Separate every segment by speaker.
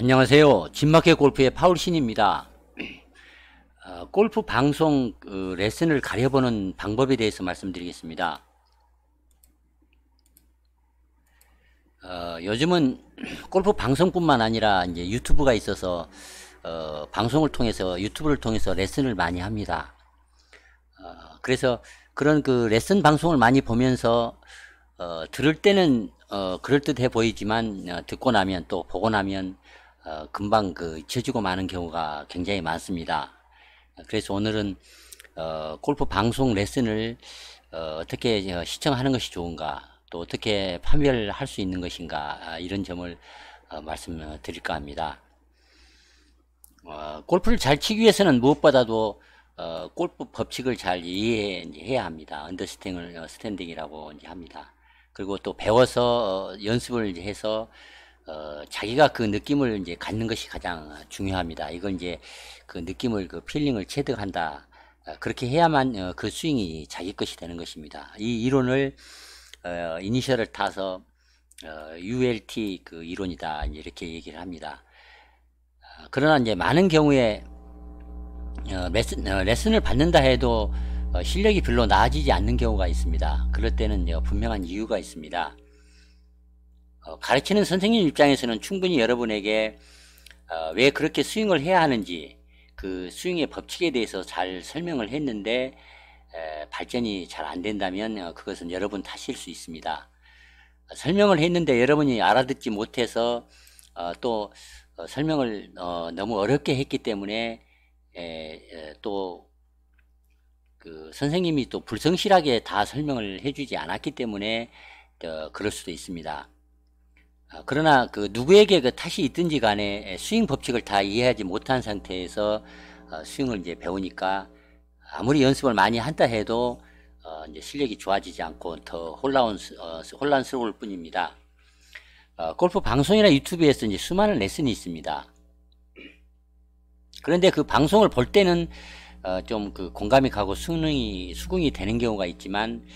Speaker 1: 안녕하세요. 진마켓 골프의 파울신입니다. 어, 골프 방송 그 레슨을 가려보는 방법에 대해서 말씀드리겠습니다. 어, 요즘은 골프 방송뿐만 아니라 이제 유튜브가 있어서 어, 방송을 통해서 유튜브를 통해서 레슨을 많이 합니다. 어, 그래서 그런 그 레슨 방송을 많이 보면서 어, 들을 때는 어, 그럴듯해 보이지만 어, 듣고 나면 또 보고 나면 어, 금방 그 잊혀지고 마는 경우가 굉장히 많습니다. 그래서 오늘은 어, 골프 방송 레슨을 어, 떻게 시청하는 것이 좋은가 또 어떻게 판별할 수 있는 것인가 아, 이런 점을 어, 말씀드릴까 합니다. 어, 골프를 잘 치기 위해서는 무엇보다도 어, 골프 법칙을 잘 이해해야 합니다. 언더스탠딩을 어, 스탠딩이라고 이제 합니다. 그리고 또 배워서 어, 연습을 해서 어, 자기가 그 느낌을 이제 갖는 것이 가장 중요합니다. 이건 이제 그 느낌을 그 feeling을 체득한다. 어, 그렇게 해야만 어, 그 스윙이 자기 것이 되는 것입니다. 이 이론을 어, 이니셜을 타서 어, ULT 그 이론이다 이렇게 얘기를 합니다. 어, 그러나 이제 많은 경우에 어, 레슨, 어, 레슨을 받는다 해도 어, 실력이 별로 나아지지 않는 경우가 있습니다. 그럴 때는 분명한 이유가 있습니다. 어, 가르치는 선생님 입장에서는 충분히 여러분에게 어, 왜 그렇게 스윙을 해야 하는지 그 스윙의 법칙에 대해서 잘 설명을 했는데 에, 발전이 잘 안 된다면 어, 그것은 여러분 탓일 수 있습니다. 어, 설명을 했는데 여러분이 알아듣지 못해서 어, 또 어, 설명을 너무 어렵게 했기 때문에 또 그 선생님이 또 불성실하게 다 설명을 해주지 않았기 때문에 그럴 수도 있습니다. 아, 그러나 그 누구에게 그 탓이 있든지 간에 스윙 법칙을 다 이해하지 못한 상태에서 어, 스윙을 이제 배우니까 아무리 연습을 많이 한다 해도 어, 이제 실력이 좋아지지 않고 더 혼란, 어, 혼란스러울 뿐입니다. 골프 방송이나 유튜브에서 이제 수많은 레슨이 있습니다. 그런데 그 방송을 볼 때는 좀그 공감이 가고 수능이 수긍이 되는 경우가 있지만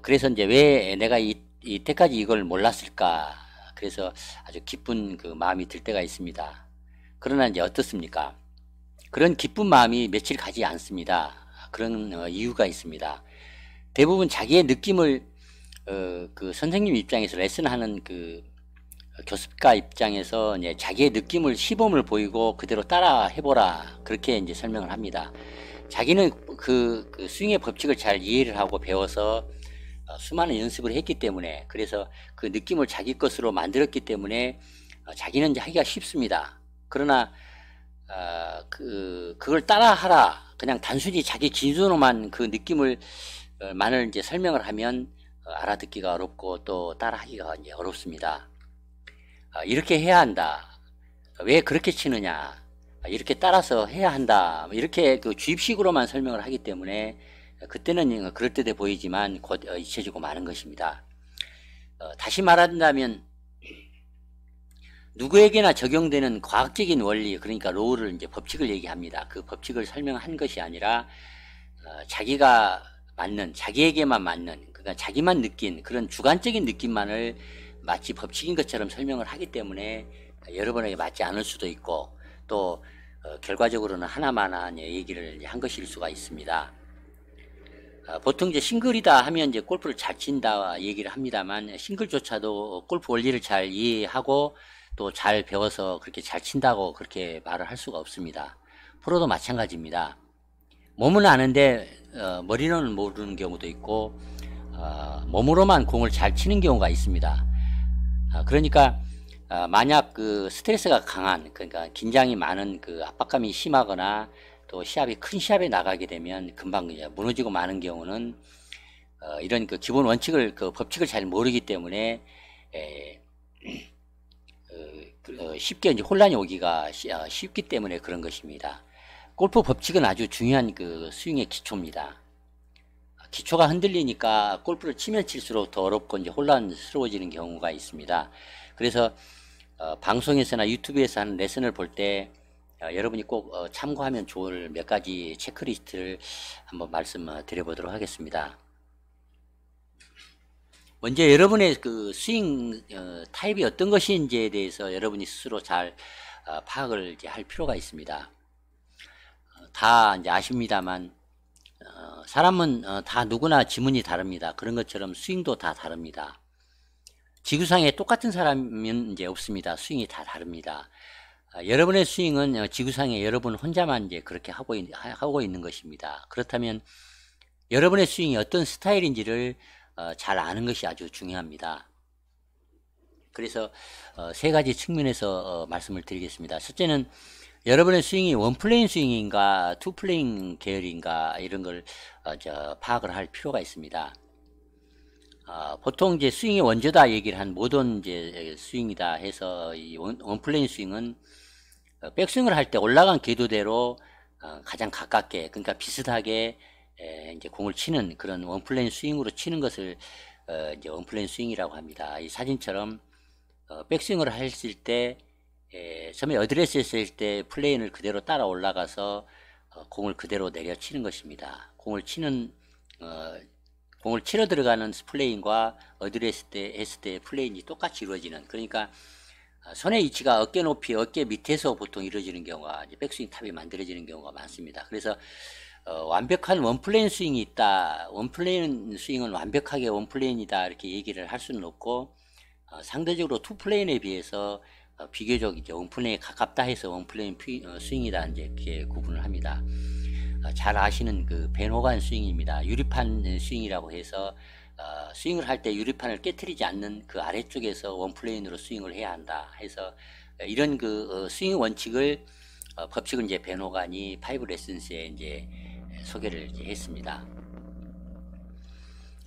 Speaker 1: 그래서 이제 왜 내가 이 이때까지 이걸 몰랐을까 그래서 아주 기쁜 그 마음이 들 때가 있습니다. 그러나 이제 어떻습니까? 그런 기쁜 마음이 며칠 가지 않습니다. 그런 어, 이유가 있습니다. 대부분 자기의 느낌을 어, 그 선생님 입장에서 레슨하는 그 교습가 입장에서 이제 자기의 느낌을 시범을 보이고 그대로 따라 해보라 그렇게 이제 설명을 합니다. 자기는 그, 그 스윙의 법칙을 잘 이해를 하고 배워서 어, 수많은 연습을 했기 때문에 그래서 그 느낌을 자기 것으로 만들었기 때문에 어, 자기는 하기가 쉽습니다. 그러나 어, 그 그걸 따라하라 그냥 단순히 자기 기준으로만 그 느낌을 만을 이제 설명을 하면 알아듣기가 어렵고 또 따라하기가 이제 어렵습니다. 이렇게 해야 한다. 왜 그렇게 치느냐? 이렇게 따라서 해야 한다. 이렇게 그 주입식으로만 설명을 하기 때문에 그때는 그럴듯해 보이지만 곧 어, 잊혀지고 마는 것입니다. 어, 다시 말한다면 누구에게나 적용되는 과학적인 원리 그러니까 law를 이제 법칙을 얘기합니다. 그 법칙을 설명한 것이 아니라 어, 자기가 맞는 자기에게만 맞는 그러니까 자기만 느낀 그런 주관적인 느낌만을 마치 법칙인 것처럼 설명을 하기 때문에 여러분에게 맞지 않을 수도 있고 또 어, 결과적으로는 하나만한 얘기를 한 것일 수가 있습니다. 어, 보통 이제 싱글이다 하면 이제 골프를 잘 친다 얘기를 합니다만 싱글조차도 골프 원리를 잘 이해하고 또 잘 배워서 그렇게 잘 친다고 그렇게 말을 할 수가 없습니다. 프로도 마찬가지입니다. 몸은 아는데 어, 머리는 모르는 경우도 있고 어, 몸으로만 공을 잘 치는 경우가 있습니다. 어, 그러니까 어, 만약 그 스트레스가 강한 그러니까 긴장이 많은 그 압박감이 심하거나 또 시합이 큰 시합에 나가게 되면 금방 이제 무너지고 마는 경우는 어, 이런 그 기본 원칙을 그 법칙을 잘 모르기 때문에 에, 어, 어, 쉽게 이제 혼란이 오기가 어, 쉽기 때문에 그런 것입니다. 골프 법칙은 아주 중요한 그 스윙의 기초입니다. 기초가 흔들리니까 골프를 치면 칠수록 더 어렵고 이제 혼란스러워지는 경우가 있습니다. 그래서 어, 방송에서나 유튜브에서 하는 레슨을 볼때 어, 여러분이 꼭 어, 참고하면 좋을 몇 가지 체크리스트를 한번 말씀드려 보도록 하겠습니다. 먼저 여러분의 그 스윙 어, 타입이 어떤 것인지에 대해서 여러분이 스스로 잘 어, 파악을 이제 할 필요가 있습니다. 어, 다 이제 아십니다만 어, 사람은 어, 다 누구나 지문이 다릅니다. 그런 것처럼 스윙도 다 다릅니다. 지구상에 똑같은 사람은 이제 없습니다. 스윙이 다 다릅니다. 아, 여러분의 스윙은 어, 지구상에 여러분 혼자만 이제 그렇게 하고, 있, 하고 있는 것입니다. 그렇다면 여러분의 스윙이 어떤 스타일인지를 어, 잘 아는 것이 아주 중요합니다. 그래서 어, 세 가지 측면에서 어, 말씀을 드리겠습니다. 첫째는 여러분의 스윙이 one plane 스윙인가 two plane 계열인가 이런 걸 파악을 할 필요가 있습니다. 어, 보통 이제 스윙이 원조다 얘기를 한 모든 이제 스윙이다 해서 이 one, one plane 스윙은 어, 백스윙을 할 때 올라간 궤도대로 어, 가장 가깝게 그러니까 비슷하게 에, 이제 공을 치는 그런 one plane 스윙으로 치는 것을 어, 이제 one plane 스윙이라고 합니다. 이 사진처럼 어, 백스윙을 했을 때 에, 처음에 어드레스 했을 때 plane을 그대로 따라 올라가서 어, 공을 그대로 내려 치는 것입니다. 공을 치는 어, 공을 치러 들어가는 plane과 어드레스 때 했을 때 plane이 똑같이 이루어지는 그러니까 어, 손의 위치가 어깨 높이 어깨 밑에서 보통 이루어지는 경우가 이제 백스윙 top이 만들어지는 경우가 많습니다. 그래서 어, 완벽한 one plane 스윙이 있다. one plane 스윙은 완벽하게 one plane이다. 이렇게 얘기를 할 수는 없고 어, 상대적으로 two plane에 비해서 어, 비교적 이제 one plane에 가깝다 해서 one plane 피, 어, 스윙이다 이제 이렇게 구분을 합니다. 어, 잘 아시는 그 벤호간 스윙입니다. 유리판 스윙이라고 해서 어, 스윙을 할 때 유리판을 깨뜨리지 않는 그 아래쪽에서 one plane으로 스윙을 해야 한다 해서 이런 그 어, 스윙 원칙을 어, 법칙을 이제 벤호간이 Five Lessons에 이제 소개를 이제 했습니다.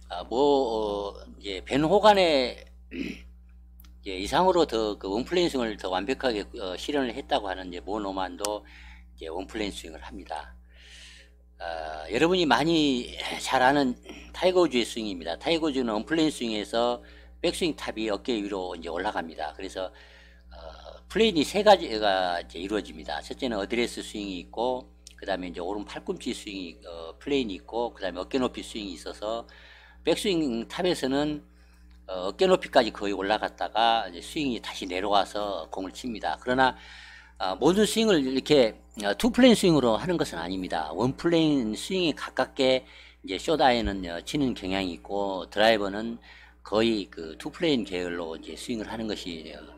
Speaker 1: 아, 뭐 어, 이제 벤호간의 예, 이상으로 더 그 one plane 스윙을 더 완벽하게 어, 실현을 했다고 하는 이제 모 노먼도 이제 one plane 스윙을 합니다. 어, 여러분이 많이 잘 아는 타이거 우즈의 스윙입니다. 타이거 우즈는 one plane 스윙에서 백스윙 top이 어깨 위로 이제 올라갑니다. 그래서 어, plane이 세 가지가 이제 이루어집니다. 첫째는 어드레스 스윙이 있고, 그 다음에 이제 오른 팔꿈치 스윙이 어, plane이 있고, 그 다음에 어깨 높이 스윙이 있어서 백스윙 top에서는 어, 어깨 높이까지 거의 올라갔다가 이제 스윙이 다시 내려와서 공을 칩니다. 그러나 어, 모든 스윙을 이렇게 어, two plane 스윙으로 하는 것은 아닙니다. one plane 스윙에 가깝게 이제 쇼트 아이언은 어, 치는 경향이 있고 드라이버는 거의 그 two plane 계열로 이제 스윙을 하는 것이 어,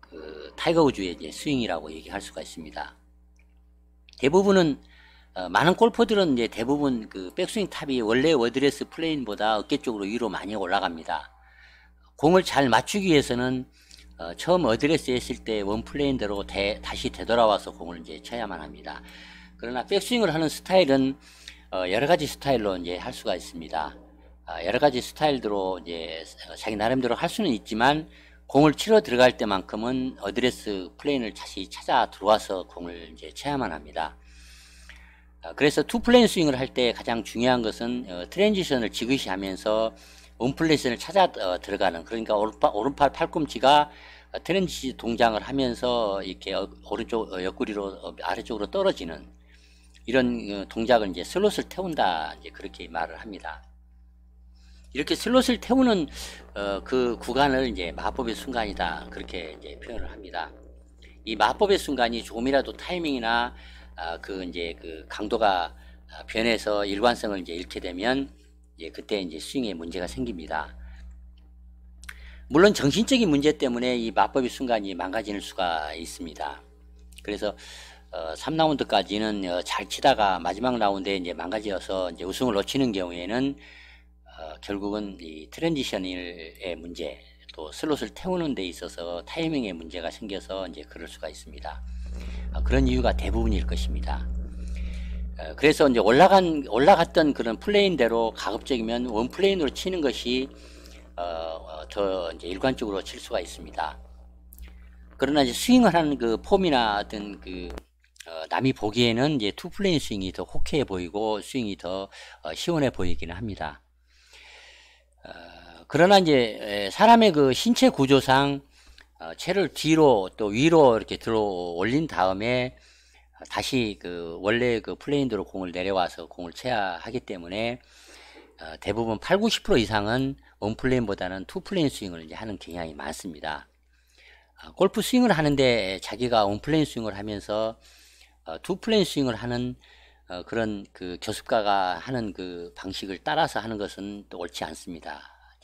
Speaker 1: 그 타이거 우즈의 이제 스윙이라고 얘기할 수가 있습니다. 대부분은 어, 많은 골퍼들은 이제 대부분 그 백스윙 top이 원래 어드레스 plane보다 어깨 쪽으로 위로 많이 올라갑니다. 공을 잘 맞추기 위해서는 어, 처음 어드레스 했을 때 one plane대로 대, 다시 되돌아와서 공을 이제 쳐야만 합니다. 그러나 백스윙을 하는 스타일은 어, 여러 가지 스타일로 이제 할 수가 있습니다. 어, 여러 가지 스타일대로 이제 자기 나름대로 할 수는 있지만 공을 치러 들어갈 때만큼은 어드레스 plane을 다시 찾아 들어와서 공을 이제 쳐야만 합니다. 어, 그래서 two plane 스윙을 할 때 가장 중요한 것은 어, transition을 지그시 하면서 온플레이션을 찾아 어, 들어가는 그러니까 오른팔, 오른팔 팔꿈치가 어, 트랜지 동작을 하면서 이렇게 어, 오른쪽 어, 옆구리로 어, 아래쪽으로 떨어지는 이런 어, 동작을 이제 슬롯을 태운다 이제 그렇게 말을 합니다. 이렇게 슬롯을 태우는 어, 그 구간을 이제 마법의 순간이다 그렇게 이제 표현을 합니다. 이 마법의 순간이 조금이라도 타이밍이나 아, 그 이제 그 강도가 아, 변해서 일관성을 이제 잃게 되면 예, 그때 이제 스윙에 문제가 생깁니다. 물론 정신적인 문제 때문에 이 마법의 순간이 망가지는 수가 있습니다. 그래서 어, 3라운드까지는 어, 잘 치다가 마지막 라운드에 이제 망가져서 이제 우승을 놓치는 경우에는 어, 결국은 이 transition의 문제 또 슬롯을 태우는 데 있어서 타이밍에 문제가 생겨서 이제 그럴 수가 있습니다. 어, 그런 이유가 대부분일 것입니다. 어, 그래서 이제 올라간 올라갔던 그런 plane대로 가급적이면 one plane으로 치는 것이 어, 어, 더 이제 일관적으로 칠 수가 있습니다. 그러나 이제 스윙을 하는 그 폼이나 어떤 그 어, 남이 보기에는 이제 two plane 스윙이 더 호쾌해 보이고 스윙이 더 어, 시원해 보이기는 합니다. 그러나 이제 사람의 그 신체 구조상 채를 뒤로 또 위로 이렇게 들어 올린 다음에 다시 그 원래 그 plane대로 공을 내려와서 공을 쳐야 하기 때문에 어, 대부분 8, 90% 이상은 one plane보다는 two plane 스윙을 이제 하는 경향이 많습니다. 어, 골프 스윙을 하는데 자기가 one plane 스윙을 하면서 어, two plane 스윙을 하는 어, 그런 그 교습가가 하는 그 방식을 따라서 하는 것은 또 옳지 않습니다.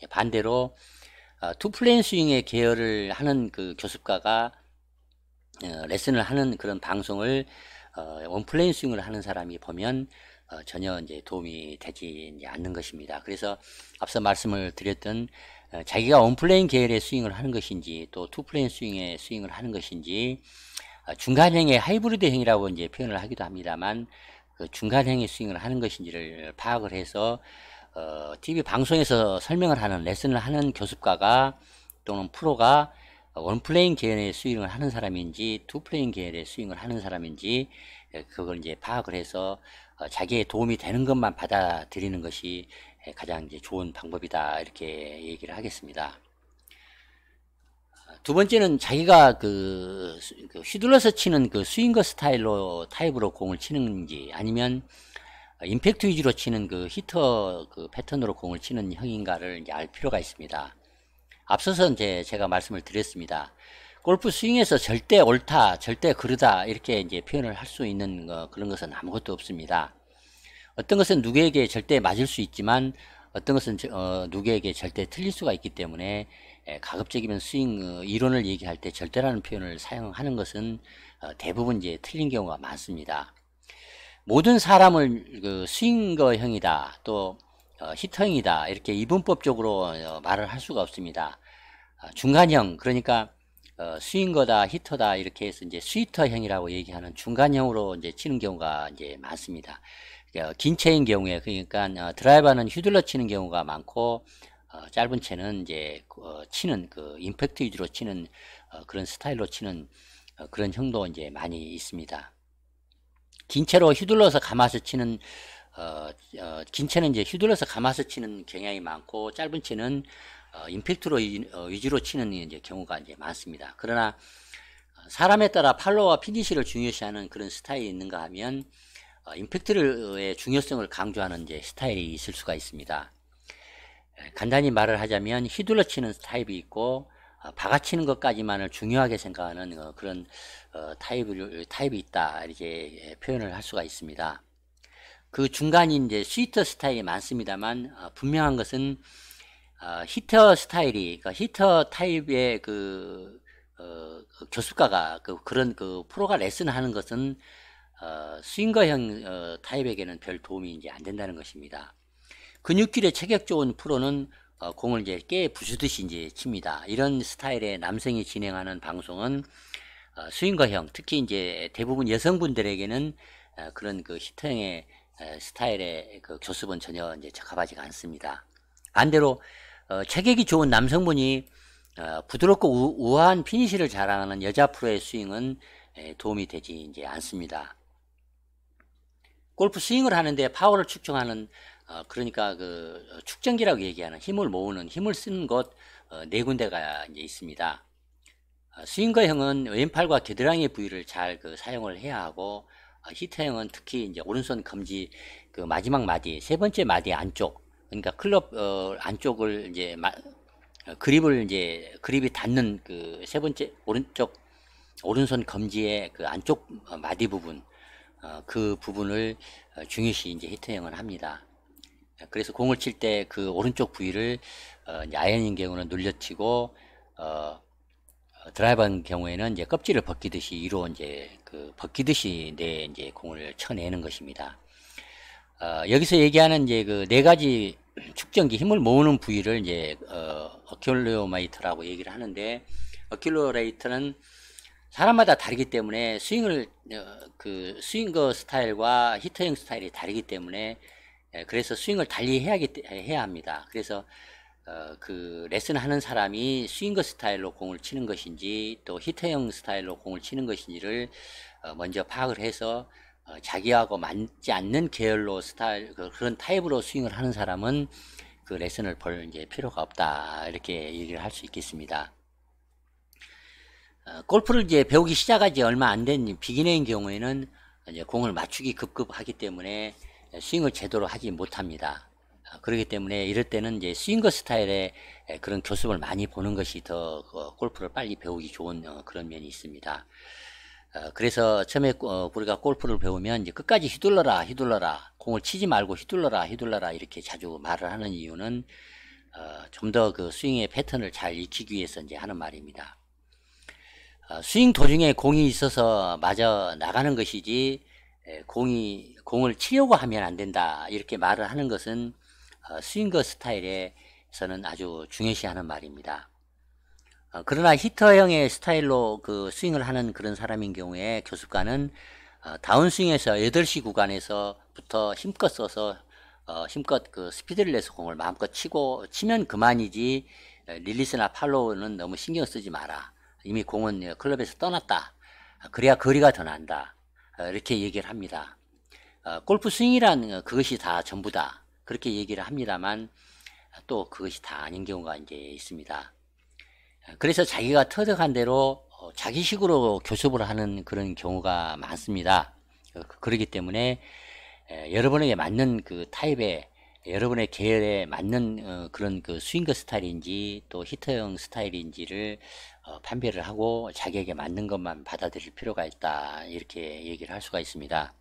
Speaker 1: 반대로 어, two plane 스윙의 계열을 하는 그 교습가가 어, 레슨을 하는 그런 방송을 어, one plane 스윙을 하는 사람이 보면 어, 전혀 이제 도움이 되지 않는 것입니다. 그래서 앞서 말씀을 드렸던 어, 자기가 one plane 계열의 스윙을 하는 것인지 또 two plane 스윙의 스윙을 하는 것인지 어, 중간형의 하이브리드형이라고 이제 표현을 하기도 합니다만 그 중간형의 스윙을 하는 것인지를 파악을 해서 어, TV 방송에서 설명을 하는 레슨을 하는 교습가가 또는 프로가 one plane 계열의 스윙을 하는 사람인지 two plane 계열의 스윙을 하는 사람인지 예, 그걸 이제 파악을 해서 어, 자기의 도움이 되는 것만 받아들이는 것이 예, 가장 이제 좋은 방법이다 이렇게 얘기를 하겠습니다. 두 번째는 자기가 그, 그 휘둘러서 치는 그 swinger 스타일로 타입으로 공을 치는지 아니면 임팩트 위주로 치는 그 히터 그 패턴으로 공을 치는 형인가를 이제 알 필요가 있습니다. 앞서서 이제 제가 말씀을 드렸습니다. 골프 스윙에서 절대 옳다, 절대 그르다 이렇게 이제 표현을 할 수 있는 거, 그런 것은 아무것도 없습니다. 어떤 것은 누구에게 절대 맞을 수 있지만 어떤 것은 어, 누구에게 절대 틀릴 수가 있기 때문에 에, 가급적이면 스윙 어, 이론을 얘기할 때 절대라는 표현을 사용하는 것은 어, 대부분 이제 틀린 경우가 많습니다. 모든 사람을 그 스윙거형이다 또 어, 히터형이다 이렇게 이분법적으로 어, 말을 할 수가 없습니다. 어, 중간형 그러니까 어, 스윙거다 히터다 이렇게 해서 이제 스위터형이라고 얘기하는 중간형으로 이제 치는 경우가 이제 많습니다. 어, 긴 채인 경우에 그러니까 어, 드라이버는 휘둘러 치는 경우가 많고 어, 짧은 채는 이제 어, 치는 그 임팩트 위주로 치는 그런 스타일로 치는 그런 형도 이제 많이 있습니다. 긴 채로 휘둘러서 감아서 치는 어, 어, 긴 채는 이제 휘둘러서 감아서 치는 경향이 많고 짧은 채는 어, 임팩트로 위, 어, 위주로 치는 이제 경우가 이제 많습니다. 그러나 어, 사람에 따라 팔로와 피니시를 중요시하는 그런 스타일이 있는가 하면 어, 임팩트의 중요성을 강조하는 이제 스타일이 있을 수가 있습니다. 간단히 말을 하자면 휘둘러 치는 타입이 있고 어, 박아치는 것까지만을 중요하게 생각하는 어, 그런 어, 타입을, 타입이 있다 이렇게 표현을 할 수가 있습니다. 그 중간이 이제 switter 스타일이 많습니다만 분명한 것은 hitter 스타일이 그러니까 hitter 타입의 그, 어, 그 교습가가 그 그런 그 프로가 레슨하는 것은 어, swinger형 어, 타입에게는 별 도움이 이제 안 된다는 것입니다. 근육질에 체격 좋은 프로는 어, 공을 이제 깨 부수듯이 이제 칩니다. 이런 스타일의 남성이 진행하는 방송은 어, swinger형, 특히 이제 대부분 여성분들에게는 어, 그런 그 hitter형의 어, 스타일의 그 교습은 전혀 이제 적합하지가 않습니다. 반대로 어, 체격이 좋은 남성분이 어, 부드럽고 우, 아한 피니시를 자랑하는 여자 프로의 스윙은 에, 도움이 되지 이제 않습니다. 골프 스윙을 하는데 파워를 측정하는 어, 그러니까 그 축전기라고 얘기하는 힘을 모으는 힘을 쓰는 곳네 어, 군데가 이제 있습니다. 어, 스윙거형은 왼팔과 겨드랑이 부위를 잘 그 사용을 해야 하고 어, 히터형은 특히 이제 오른손 검지 그 마지막 마디 세 번째 마디 안쪽 그러니까 클럽 어, 안쪽을 이제 마, 어, 그립을 이제 그립이 닿는 그 세 번째 오른쪽 오른손 검지의 그 안쪽 마디 부분 어, 그 부분을 중요시 이제 hitter형을 합니다. 그래서 공을 칠 때 그 오른쪽 부위를 어, 아이언인 경우는 눌러치고 어, 드라이버인 경우에는 이제 껍질을 벗기듯이 위로 이제 그 벗기듯이 내 이제 공을 쳐내는 것입니다. 어, 여기서 얘기하는 이제 그 네 가지 축전기 힘을 모으는 부위를 이제 어, accumulator라고 얘기를 하는데 accumulator는 사람마다 다르기 때문에 스윙을 어, 그 swinger 스타일과 hitter형 스타일이 다르기 때문에 예, 그래서 스윙을 달리 해야, 해야 합니다. 그래서 어, 그 레슨 하는 사람이 swinger 스타일로 공을 치는 것인지 또 hitter형 스타일로 공을 치는 것인지를 어, 먼저 파악을 해서 어, 자기하고 맞지 않는 계열로 스타일 그, 그런 타입으로 스윙을 하는 사람은 그 레슨을 볼 이제 필요가 없다 이렇게 얘기를 할 수 있겠습니다. 어, 골프를 이제 배우기 시작하지 얼마 안 된 비기너인 경우에는 이제 공을 맞추기 급급하기 때문에 스윙을 제대로 하지 못합니다. 어, 그렇기 때문에 이럴 때는 이제 스윙거 스타일의 그런 교습을 많이 보는 것이 더 어, 골프를 빨리 배우기 좋은 어, 그런 면이 있습니다. 그래서 처음에 우리가 골프를 배우면 이제 끝까지 휘둘러라 휘둘러라 공을 치지 말고 휘둘러라 휘둘러라 이렇게 자주 말을 하는 이유는 좀 더 그 스윙의 패턴을 잘 익히기 위해서 이제 하는 말입니다. 스윙 도중에 공이 있어서 맞아 나가는 것이지 공이 공을 치려고 하면 안 된다 이렇게 말을 하는 것은 어, 스윙거 스타일에서는 아주 중요시하는 말입니다. 어, 그러나 히터형의 스타일로 그 스윙을 하는 그런 사람인 경우에 교습관은 어, 다운스윙에서 8시 구간에서부터 힘껏 써서 힘껏 그 스피드를 내서 공을 마음껏 치고 치면 그만이지 릴리스나 팔로우는 너무 신경 쓰지 마라. 이미 공은 클럽에서 떠났다. 그래야 거리가 더 난다. 이렇게 얘기를 합니다. 골프 스윙이란 그것이 다 전부다. 그렇게 얘기를 합니다만 또 그것이 다 아닌 경우가 이제 있습니다. 그래서 자기가 터득한 대로 어, 자기식으로 교습을 하는 그런 경우가 많습니다. 어, 그렇기 때문에 여러분에게 맞는 그 타입의 여러분의 계열에 맞는 어, 그런 그 스윙거 스타일인지 또 히터형 스타일인지를 판별을 하고 자기에게 맞는 것만 받아들일 필요가 있다 이렇게 얘기를 할 수가 있습니다.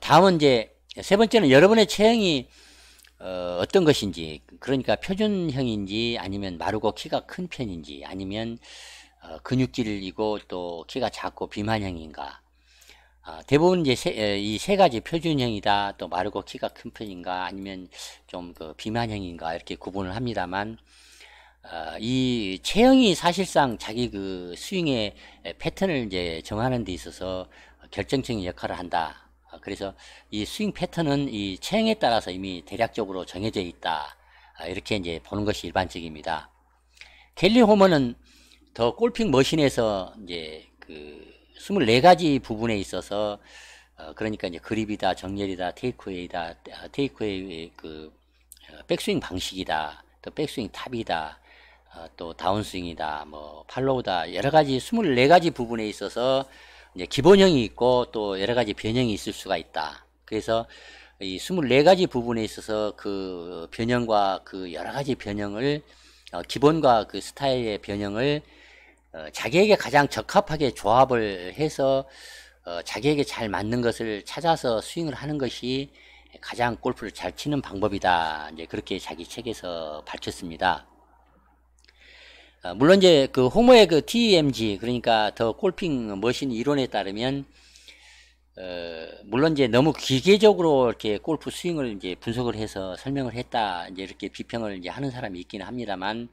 Speaker 1: 다음은 이제 세 번째는 여러분의 체형이 어, 떤 것인지 그러니까 표준형인지 아니면 마르고 키가 큰 편인지 아니면 어, 근육질이고 또 키가 작고 비만형인가. 어, 대부분 이제 이세 가지 표준형이다 또 마르고 키가 큰 편인가 아니면 좀 그 비만형인가 이렇게 구분을 합니다만 어, 이 체형이 사실상 자기 그 스윙의 패턴을 이제 정하는 데 있어서 결정적인 역할을 한다. 아, 그래서 이 스윙 패턴은 이 체형에 따라서 이미 대략적으로 정해져 있다. 아, 이렇게 이제 보는 것이 일반적입니다. 켈리 호머는 더 골핑 머신에서 이제 그 24가지 부분에 있어서 어 그러니까 이제 그립이다, 정렬이다, 테이크웨이다, 테이크웨이 그 어, 백스윙 방식이다, 또 백스윙 탑이다, 어또 다운스윙이다, 뭐 팔로우다 여러 가지 24가지 부분에 있어서 이제 기본형이 있고 또 여러 가지 변형이 있을 수가 있다. 그래서 이 24가지 부분에 있어서 그 변형과 그 여러 가지 변형을 어, 기본과 그 스타일의 변형을 어, 자기에게 가장 적합하게 조합을 해서 어, 자기에게 잘 맞는 것을 찾아서 스윙을 하는 것이 가장 골프를 잘 치는 방법이다. 이제 그렇게 자기 책에서 밝혔습니다. 어, 물론 이제 그 호모의 그 TMG 그러니까 더 골핑 머신 이론에 따르면 어, 물론 이제 너무 기계적으로 이렇게 골프 스윙을 이제 분석을 해서 설명을 했다 이제 이렇게 비평을 이제 하는 사람이 있기는 합니다만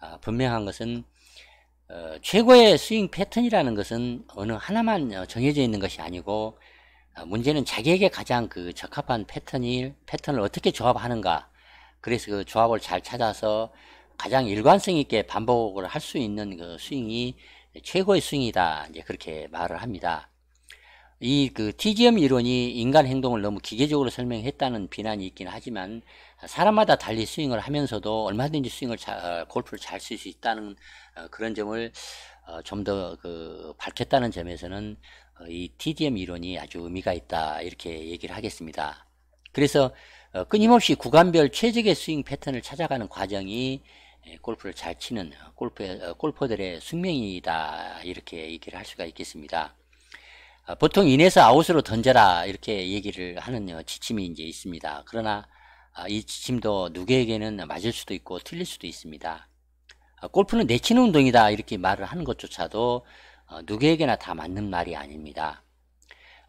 Speaker 1: 어, 분명한 것은 어, 최고의 스윙 패턴이라는 것은 어느 하나만 정해져 있는 것이 아니고 어, 문제는 자기에게 가장 그 적합한 패턴이 패턴을 어떻게 조합하는가. 그래서 그 조합을 잘 찾아서 가장 일관성 있게 반복을 할 수 있는 그 스윙이 최고의 스윙이다. 이제 그렇게 말을 합니다. 이 그 TGM 이론이 인간 행동을 너무 기계적으로 설명했다는 비난이 있긴 하지만 사람마다 달리 스윙을 하면서도 얼마든지 스윙을 잘, 어, 골프를 잘 쓸 수 있다는 어, 그런 점을 어, 좀더 그 밝혔다는 점에서는 이 TDM 이론이 아주 의미가 있다 이렇게 얘기를 하겠습니다. 그래서 끊임없이 구간별 최적의 스윙 패턴을 찾아가는 과정이 예, 골프를 잘 치는 골프 어, 골퍼들의 숙명이다 이렇게 얘기를 할 수가 있겠습니다. 어, 보통 인에서 아웃으로 던져라 이렇게 얘기를 하는 어, 지침이 이제 있습니다. 그러나 아, 이 지침도 누구에게는 맞을 수도 있고 틀릴 수도 있습니다. 골프는 내치는 운동이다 이렇게 말을 하는 것조차도 누구에게나 다 맞는 말이 아닙니다.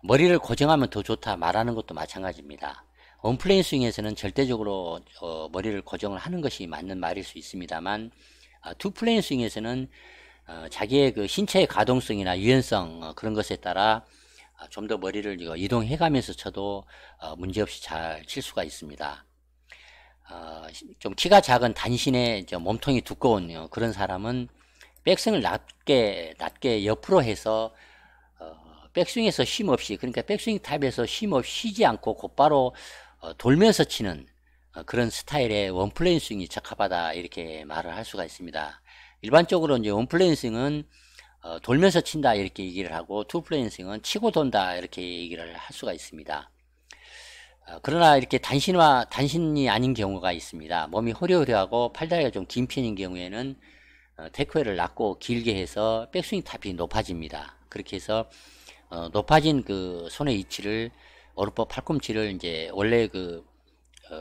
Speaker 1: 머리를 고정하면 더 좋다 말하는 것도 마찬가지입니다. one plane 스윙에서는 절대적으로 어, 머리를 고정을 하는 것이 맞는 말일 수 있습니다만 어, two plane 스윙에서는 어, 자기의 그 신체의 가동성이나 유연성 어, 그런 것에 따라 어, 좀더 머리를 이동해 가면서 쳐도 어, 문제없이 잘 칠 수가 있습니다. 좀 키가 작은 단신의 몸통이 두꺼운 그런 사람은 백스윙을 낮게 낮게 옆으로 해서 백스윙에서 쉼 없이 그러니까 백스윙 top에서 쉼 없이 쉬지 않고 곧바로 어, 돌면서 치는 어, 그런 스타일의 one plane 스윙이 적합하다 이렇게 말을 할 수가 있습니다. 일반적으로 이제 one plane 스윙은 어, 돌면서 친다 이렇게 얘기를 하고 two plane 스윙은 치고 돈다 이렇게 얘기를 할 수가 있습니다. 어, 그러나 이렇게 단신화 단신이 아닌 경우가 있습니다. 몸이 호리호리하고 팔다리가 좀 긴 편인 경우에는 어, takeaway를 낮고 길게 해서 백스윙 top이 높아집니다. 그렇게 해서 어, 높아진 그 손의 위치를 오른쪽 팔꿈치를 이제 원래 그 어,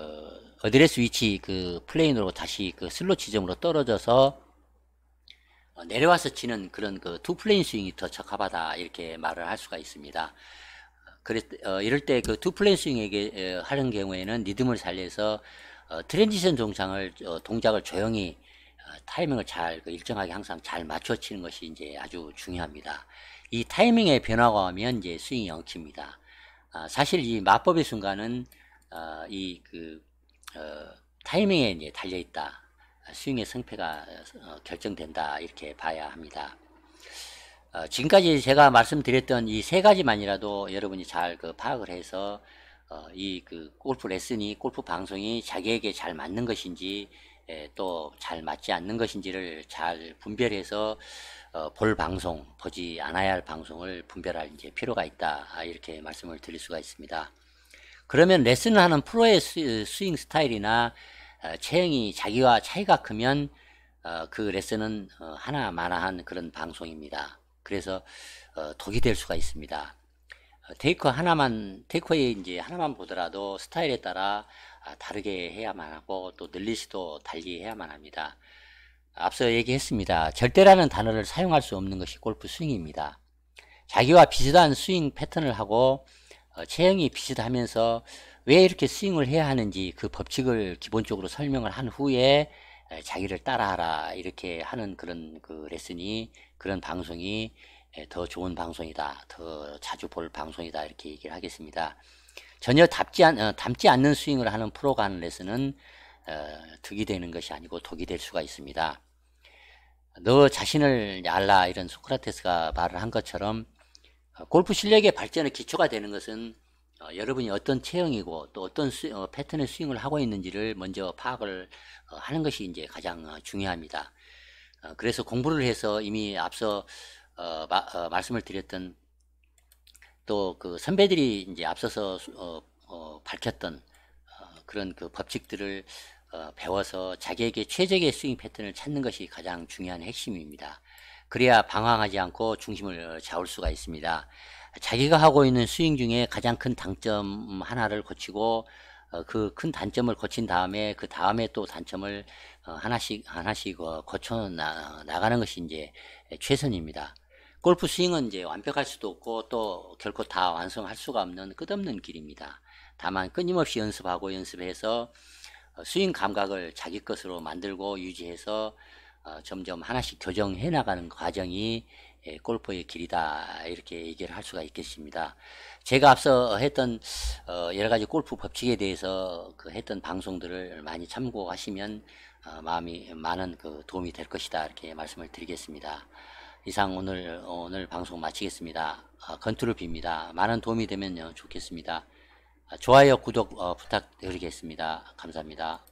Speaker 1: 어드레스 위치 그 plane으로 다시 그 슬로 지점으로 떨어져서 어, 내려와서 치는 그런 그 two plane 스윙이 더 적합하다 이렇게 말을 할 수가 있습니다. 그랬, 어, 이럴 때 그 two plane 스윙에게 어, 하는 경우에는 리듬을 살려서 어, transition 동작을 어, 동작을 조용히 어, 타이밍을 잘 그 일정하게 항상 잘 맞춰 치는 것이 이제 아주 중요합니다. 이 타이밍의 변화가 오면 이제 스윙이 엉킵니다. 아, 사실 이 마법의 순간은 어, 이그 어, 타이밍에 이제 달려 있다. 스윙의 성패가 어, 결정된다 이렇게 봐야 합니다. 어, 지금까지 제가 말씀드렸던 이 세 가지만이라도 여러분이 잘 그 파악을 해서 어, 이그 골프 레슨이 골프 방송이 자기에게 잘 맞는 것인지 또 잘 맞지 않는 것인지를 잘 분별해서 어, 볼 방송 보지 않아야 할 방송을 분별할 이제 필요가 있다 아, 이렇게 말씀을 드릴 수가 있습니다. 그러면 레슨을 하는 프로의 스윙 스타일이나 어, 체형이 자기와 차이가 크면 어, 그 레슨은 어, 하나 마나한 그런 방송입니다. 그래서 어, 독이 될 수가 있습니다. 어, 테이크 하나만 테이크웨이 이제 하나만 보더라도 스타일에 따라 아, 다르게 해야만 하고 또 늘리시도 달리 해야만 합니다. 앞서 얘기했습니다. 절대라는 단어를 사용할 수 없는 것이 골프 스윙입니다. 자기와 비슷한 스윙 패턴을 하고 어, 체형이 비슷하면서 왜 이렇게 스윙을 해야 하는지 그 법칙을 기본적으로 설명을 한 후에 자기를 따라하라 이렇게 하는 그런 그 레슨이 그런 방송이 더 좋은 방송이다 더 자주 볼 방송이다 이렇게 얘기를 하겠습니다 전혀 닮지, 않, 어, 닮지 않는 스윙을 하는 프로가 레슨은 어, 득이 되는 것이 아니고 독이 될 수가 있습니다 너 자신을 알라 이런 소크라테스가 말을 한 것처럼 어, 골프 실력의 발전의 기초가 되는 것은 어, 여러분이 어떤 체형이고 또 어떤 수, 어, 패턴의 스윙을 하고 있는지를 먼저 파악을 어, 하는 것이 이제 가장 어, 중요합니다. 어, 그래서 공부를 해서 이미 앞서 마, 말씀을 드렸던 또 그 선배들이 이제 앞서서 밝혔던 그런 그 법칙들을 배워서 자기에게 최적의 스윙 패턴을 찾는 것이 가장 중요한 핵심입니다. 그래야 방황하지 않고 중심을 잡을 수가 있습니다. 자기가 하고 있는 스윙 중에 가장 큰 당점 하나를 고치고 어, 그 큰 단점을 고친 다음에 그 다음에 또 단점을 어, 하나씩 하나씩 어, 고쳐 나, 나가는 것이 이제 최선입니다. 골프 스윙은 이제 완벽할 수도 없고 또 결코 다 완성할 수가 없는 끝없는 길입니다. 다만 끊임없이 연습하고 연습해서 어, 스윙 감각을 자기 것으로 만들고 유지해서 어, 점점 하나씩 교정해 나가는 과정이 예, 골프의 길이다 이렇게 얘기를 할 수가 있겠습니다. 제가 앞서 했던 어, 여러 가지 골프 법칙에 대해서 그 했던 방송들을 많이 참고하시면 어, 마음이 많은 그 도움이 될 것이다 이렇게 말씀을 드리겠습니다. 이상 오늘 오늘 방송 마치겠습니다. 건투를 빕니다. 많은 도움이 되면 좋겠습니다. 좋아요 구독 부탁드리겠습니다. 감사합니다.